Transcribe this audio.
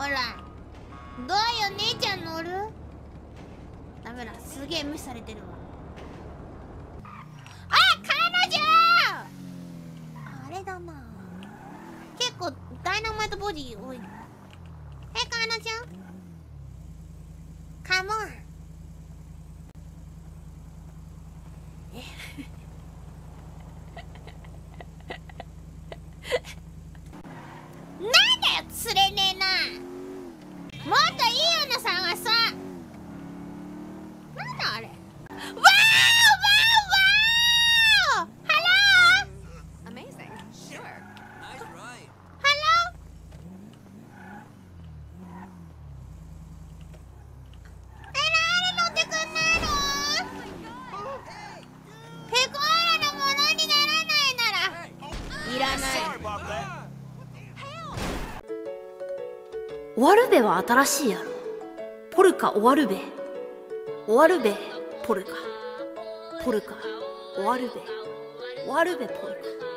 ほら。どうよ姉ちゃん乗る？ダメだ。すげえ無視されてるわ。あ彼女あれだな。結構ダイナマイトボディ多いえ彼女カモン。なんだよ釣れねえ。もっといいの探そう。なんだあれ。わーわーわー。ハロー Amazing. Sure. Nice ride. ハローえなんで乗ってくんないの？ペコーラのものにならないなら。いらない終わるべは新しいやろ。ポルカ終わるべ。終わるべポルカ。ポルカ終わるべ。終わるべポルカ。